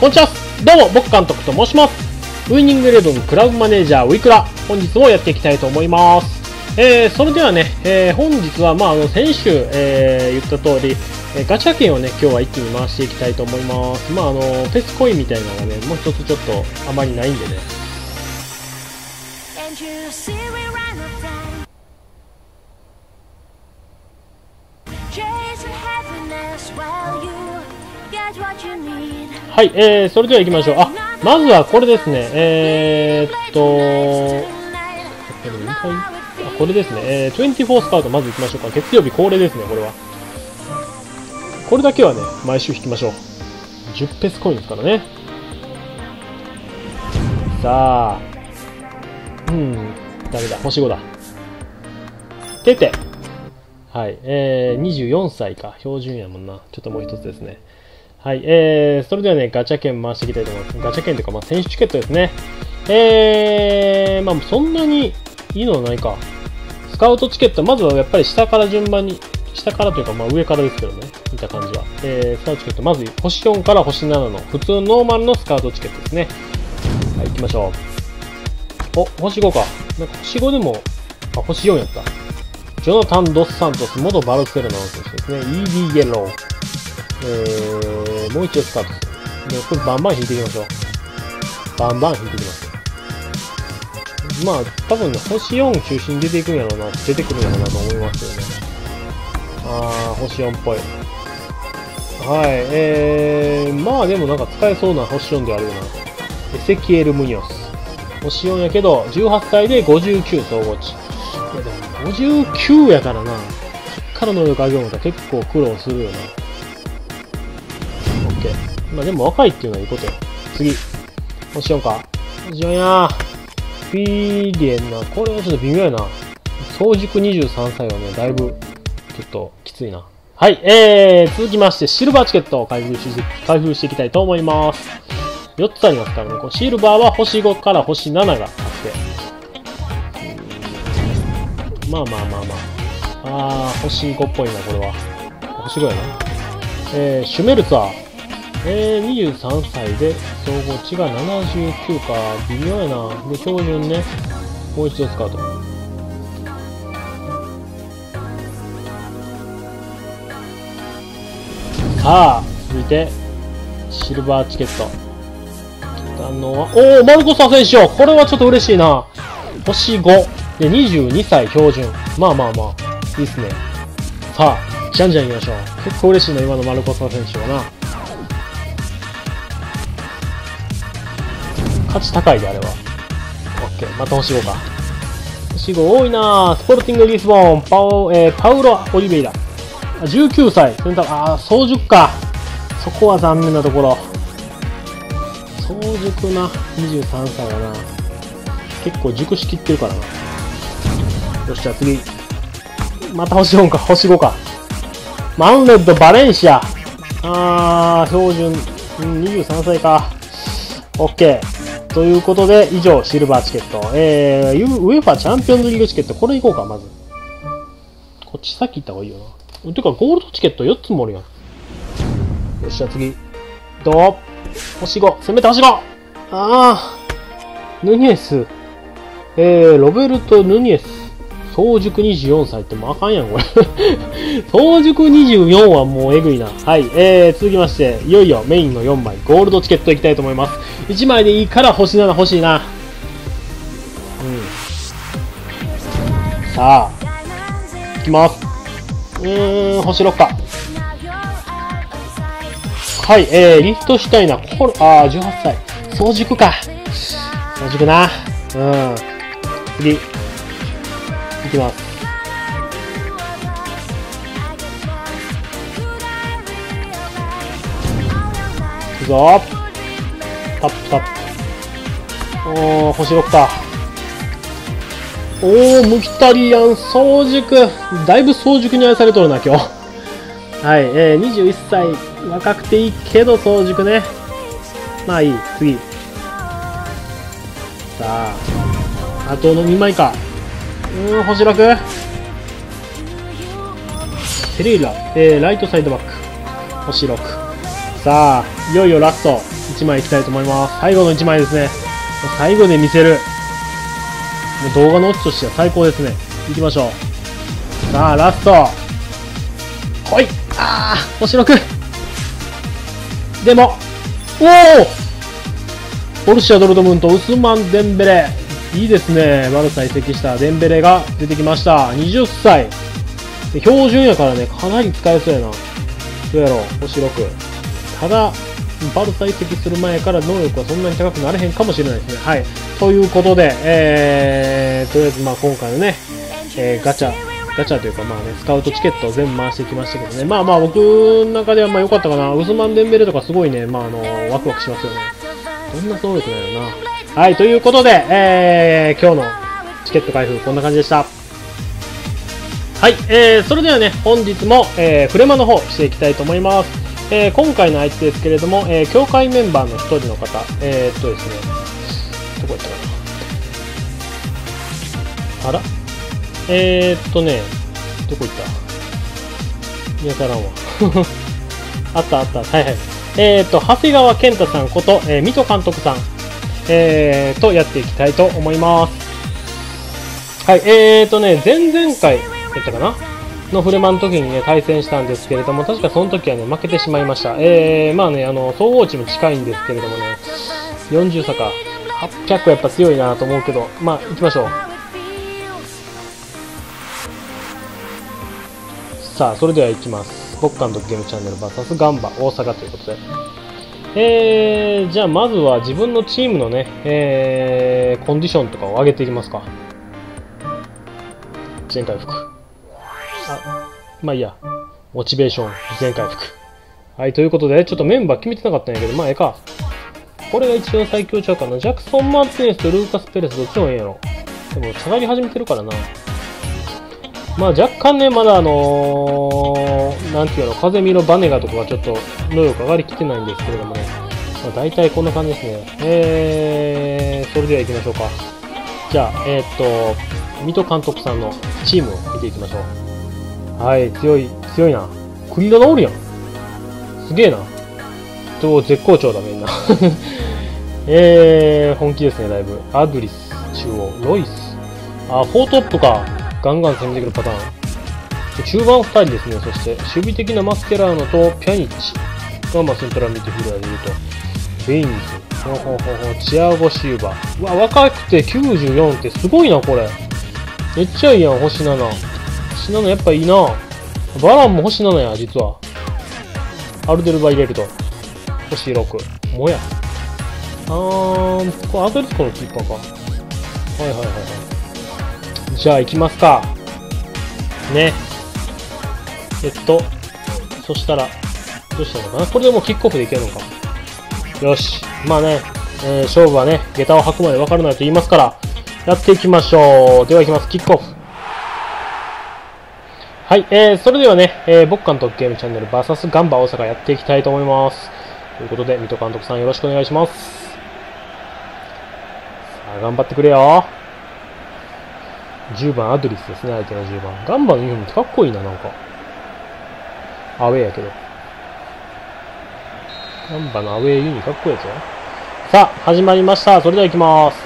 こんにちは。どうも僕監督と申します。ウイニングイレブンクラブマネージャーウィクラ。本日もやっていきたいと思います。えー、それではね、えー、本日は、まあ、あの先週、えー、言った通り、えガチャ券をね、今日は一気に回していきたいと思います。まあ、あの、フェスコインみたいなのがね、もう一つちょっとあまりないんでね。はい、えー、それでは行きましょう。あ、まずはこれですね。えー、っと、これですね。えー、24スカウトまず行きましょうか。月曜日恒例ですね、これは。これだけはね、毎週引きましょう。10ペスコインですからね。さあ、うん、ダメだ、星5だ。てて。はい、えー、24歳か。標準やもんな。ちょっともう一つですね。はい、えー、それではね、ガチャ券回していきたいと思います。ガチャ券というか、まあ、選手チケットですね。えー、まあ、そんなにいいのはないか。スカウトチケット、まずはやっぱり下から順番に、下からというか、まあ、上からですけどね、見た感じは。えー、スカウトチケット、まず、星4から星7の、普通ノーマルのスカウトチケットですね。はい、行きましょう。お、星5か。なんか星5でも、あ、星4やった。ジョナタン・ドス・サントス、元バルセロナの選手ですね。ED ゲロー。えー、もう一度スタートする。で、これバンバン引いていきましょう。バンバン引いていきます。まあ、多分ね、星4中心に出ていくんやろうな、出てくるんやろうなと思いますよね。あー、星4っぽい。はい、えー、まあでもなんか使えそうな星4であるよな。エセキエル・ムニョス。星4やけど、18歳で59総合値。いやでも、59やからな。そっから能力上げようと結構苦労するよな。まあでも若いっていうのはいいことよ。次。星4か。星4やフィーリエンな。これはちょっと微妙やな。早熟23歳はね、だいぶ、ちょっときついな。はい、えー、続きまして、シルバーチケットを開封して、開封していきたいと思います。4つありますからね。このシルバーは星5から星7があって。まあまあまあまあ。あー、星5っぽいな、これは。星5やな。えー、シュメルツァー。えー、23歳で総合値が79か、微妙やな。で、標準ね、もう一度使うと。さあ、続いて、シルバーチケット。来たのは、おー、マルコス・アセンシオこれはちょっと嬉しいな。星5。で、22歳標準。まあまあまあ、いいっすね。さあ、じゃんじゃん行きましょう。結構嬉しいな、今のマルコス・アセンシオはな。価値高いで、あれは。オッケー。また星5か。星5多いなスポルティング・リスボン、パオ、えー、パウロ・オリベイラ。19歳、選択、あー、早熟か。そこは残念なところ。早熟な23歳だな。結構熟しきってるからな。よし、じゃあ次。また星4か、星5か。マンレッド・バレンシア。あー、標準、うん、23歳か。オッケー。ということで、以上、シルバーチケット。えー、ウェファチャンピオンズリーグチケット。これいこうか、まず。こっちさっき行った方がいいよな。てか、ゴールドチケット4つもあるやん。よっしゃ、次。どう？星5。攻めて星 5! ああ。ヌニエス。えー、ロベルト・ヌニエス。早熟24歳ってもうあかんやん、これ 早熟24はもうえぐいな。はい。えー、続きまして、いよいよメインの4枚、ゴールドチケットいきたいと思います。1枚でいいから星7欲しいな。うん。さあ、いきます。うーん、星6か。はい、えー、リフトしたいな。これ、あー、18歳。早熟か。早熟な。うん。次。いきます。いくぞタップタップ。おー、星6か。おー、ムキタリアン、早熟。だいぶ早熟に愛されとるな、今日。はい、えー、21歳。若くていいけど早熟ね。まあいい、次。さあ、あとの2枚か。うん、星6。テレイラ、えー、ライトサイドバック。星6。さあ、いよいよラスト。1枚いきたいと思います。最後の1枚ですね。最後で見せる。もう動画のオチとしては最高ですね。いきましょう。さあ、ラスト。ほいあー、星6。でも、おおボルシア・ドルトムント、ウスマン・デンベレ。いいですね。バルサ移籍したデンベレが出てきました。20歳。で標準やからね、かなり使えそうやな。どうやろう、星6。ただ、バルサ移籍する前から能力はそんなに高くなれへんかもしれないですね。はい。ということで、えー、とりあえずまあ今回のね、えーガチャ、ガチャというかまあね、スカウトチケットを全部回してきましたけどね。まあまあ僕の中ではまあ良かったかな。ウスマン・デンベレとかすごいね、まああの、ワクワクしますよね。どんな能力なのな。はい、ということで、えー、今日のチケット開封こんな感じでした。はい、えー、それではね、本日も、えー、フレマの方していきたいと思います。えー、今回の相手ですけれども、えー、協会メンバーの一人の方、えー、っとですね、どこ行ったかな？あら？えー、っとね、どこ行った？見当たらんわ。あったあった、はいはい。えー、っと、長谷川健太さんこと、えー、水戸監督さん、えー、とやっていきたいと思います。はい、えーとね、前々回やったかな？のフレマの時にね、対戦したんですけれども、確かその時はね、負けてしまいました。えー、まあね、あの、総合値も近いんですけれどもね、40差か。800はやっぱ強いなと思うけど、まあ、行きましょう。さあ、それでは行きます。ボッカンドゲームチャンネル VS ガンバ大阪ということで。えー、じゃあまずは自分のチームのね、えー、コンディションとかを上げていきますか。前回復。あ、まあいいや。モチベーション、前回復。はい、ということで、ちょっとメンバー決めてなかったんやけど、まあええか。これが一番最強ちゃうかな。ジャクソン・マーティネスとルーカス・ペレスどっちもええやろ。でも下がり始めてるからな。まあ若干ね、まだあのー、なんていうの、風見のバネガとかがちょっと能力上がりきってないんですけれどもね。まあ、大体こんな感じですね。えー、それでは行きましょうか。じゃあ、えー、っと、水戸監督さんのチームを見ていきましょう。はい、強い、強いな。クリロナおるやん。すげえな。と、絶好調だ、みんな。えー、本気ですね、だいぶ。アドリス、中央、ロイス。あ、フォートップか。ガンガン攻めてくるパターン。中盤2人ですね。そして、守備的なマスケラーノとピャニッチが、まあ、セントラルミッドフィルダーでいると。ベインズ。ほほほほ。チアゴ・シューバー。うわ、若くて94ってすごいな、これ。めっちゃいいやん、星7。星7やっぱいいな。バランも星7や、実は。アルデルバ入れると。星6。もや。あー、これアトレティコのキーパーか。はいはいはいはい。じゃあ行きますか。ね。えっと、そしたら、どうしたのかな？これでもうキックオフでいけるのか。よし。まあね、えー勝負はね、下駄を履くまで分からないと言いますから、やっていきましょう。では行きます。キックオフ。はい、えー、それではね、えー、僕監督ゲームチャンネル VS ガンバ大阪やっていきたいと思います。ということで、水戸監督さんよろしくお願いします。さあ、頑張ってくれよ。10番アドリスですね、相手の10番。ガンバのユニフォームってかっこいいな、なんか。アウェーやけど。ガンバのアウェーユニかっこいいやつ。さあ、始まりました。それでは行きます。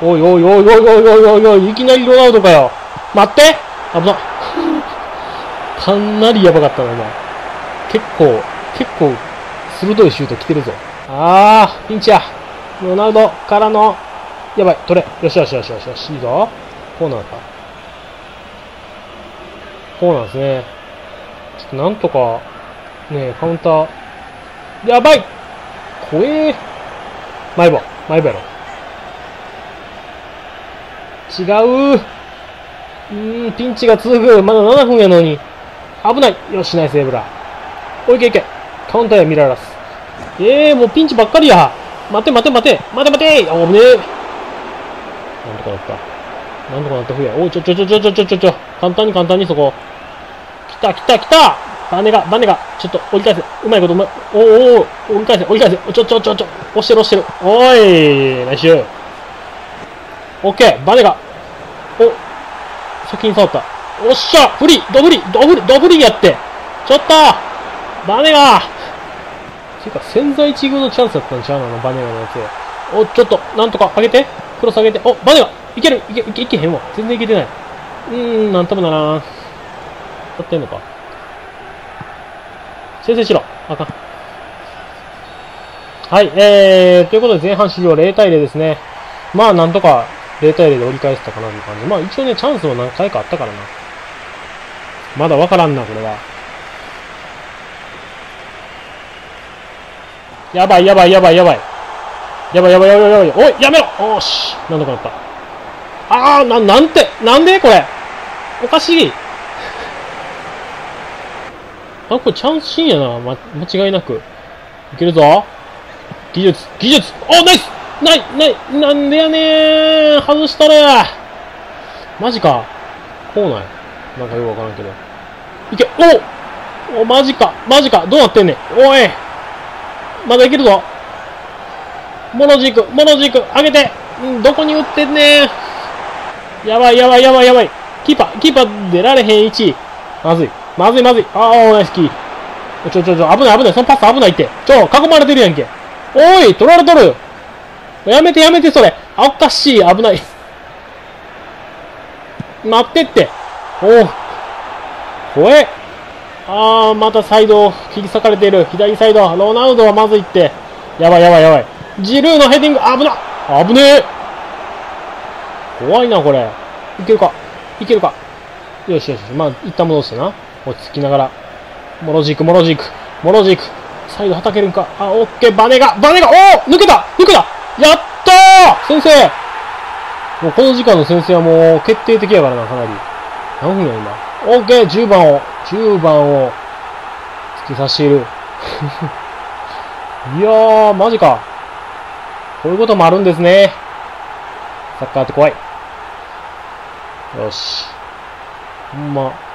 おいおいおいおいおいおいおいおい、いきなりロナウドかよ。待って危な。かなりやばかったな、今。結構、結構、鋭いシュート来てるぞ。あー、ピンチや。ロナウドからの、やばい、取れ。よしよしよしよしよし、いいぞ。こうなんか。こうなんですね。ちょっとなんとか、ねカウンター。やばい怖えー。前マ、前歯やろ。違ううーん、ピンチが続く。まだ7分やのに。危ない。よし、ナイスセーブラ。おいけいけ。カウンターやミラーラス。ええー、もうピンチばっかりや。待て待て待て。待て待てあ、危ねえ。なんとかなった。なんとかなった、ふや。おい、ちょちょちょちょちょちょちょ。簡単に簡単にそこ。来た来た来たバネが、バネが、ちょっと折り返せ。うまいことまい。おおお折り返せ、折り返せ。ちょちょちょちょ。押してる押してる。おーい、ナイスシュー。オッケー、バネが。お、先に触った。おっしゃフリードフリードフリードフリーやってちょっとバネがていうか、千載一遇のチャンスだったんちゃうのあのバネガのやつ。お、ちょっと、なんとか上げて。クロス上げて。お、バネガいけるいけ、いけ、いけへんわ。全然いけてない。うーん、なんともだなやってんのか。先制しろ。あかん。はい、えー、ということで前半終了0対0ですね。まあ、なんとか0対0で折り返せたかなという感じ。まあ、一応ね、チャンスも何回かあったからな。まだわからんな、これは。やばい、やばい、やばい、やばい。やばい、やばい、やばい、やばい。おい、やめろおーし。なんとかなった。あー、な、なんて、なんでこれ。おかしい。あ、これチャンスシーンやな。ま、間違いなく。いけるぞ。技術、技術おナイスない、ない、なんでやねー外しとるマジか。こうない。なんかよくわからんけど。いけおおマジかマジかどうなってんねんおいまだいけるぞモノジークモノジーク上げてんどこに打ってんねんやばいやばいやばいやばいキーパー、キーパー出られへん位置。まずい。まずいまずい。ああ、ナイスキー。ちょちょちょ、危ない危ない。そのパス危ないって。ちょ、囲まれてるやんけ。おい、取られとる。やめてやめて、それ。あ、おかしい。危ない。待ってって。おお。怖え。あー、またサイドを切り裂かれている。左サイド。ロナウドはまずいって。やばいやばいやばい。ジルーのヘディング、危な危ねえ怖いな、これ。いけるかいけるかよしよし。まあ、一旦戻してな。落ち着きながら。モロジーク、モロジーク、モロジーク。サイドはたけるんか。あ、オッケー、バネが、バネが、おお抜けた抜けたやったー先生もうこの時間の先生はもう決定的やからな、かなり。何分や今？オッケー !10 番を、10番を、突き刺している。いやー、マジか。こういうこともあるんですね。サッカーって怖い。よし。ほんま。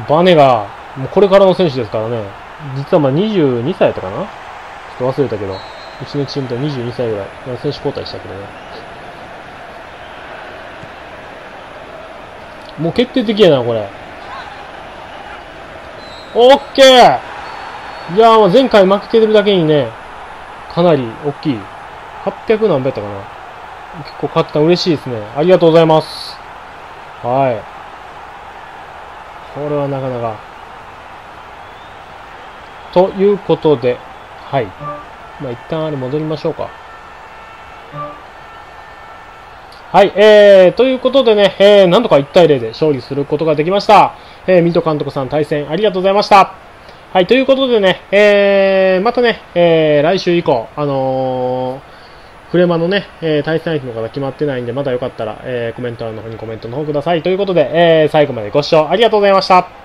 バネが、もうこれからの選手ですからね。実はまあ22歳やったかなちょっと忘れたけど。うちのチームと22歳ぐらい。選手交代したけどね。もう決定的やな、これ。オッケーいやー、前回負けてるだけにね、かなり大きい。800何倍やったかな。結構勝った嬉しいですね。ありがとうございます。はい。これはなかなか。ということで、はい。まあ、一旦あれ戻りましょうか。はい、えー、ということでね、えー、なんとか1対0で勝利することができました。えー、水戸監督さん対戦ありがとうございました。はい、ということでね、えー、またね、えー、来週以降、あのー、フレマのね、えー、対戦相手の方決まってないんで、まだよかったら、えー、コメント欄の方にコメントの方ください。ということで、えー、最後までご視聴ありがとうございました。